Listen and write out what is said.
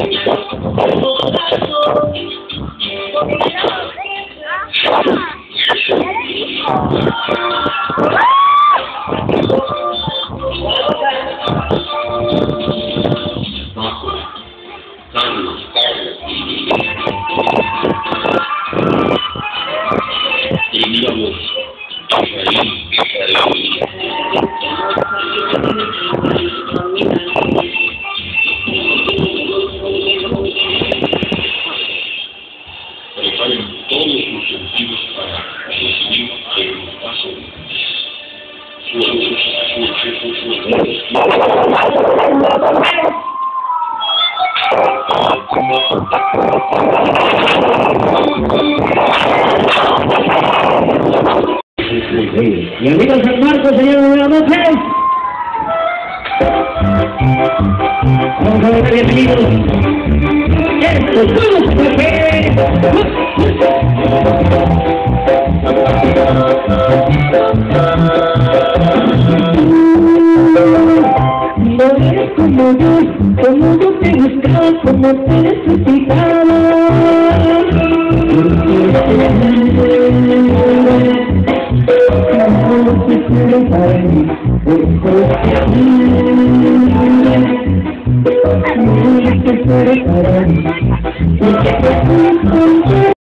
Thank you. Y amigos San Marcos, señores bienvenidos. No eres como yo, como yo te buscaba, como te necesitaba. No te para mí, porque te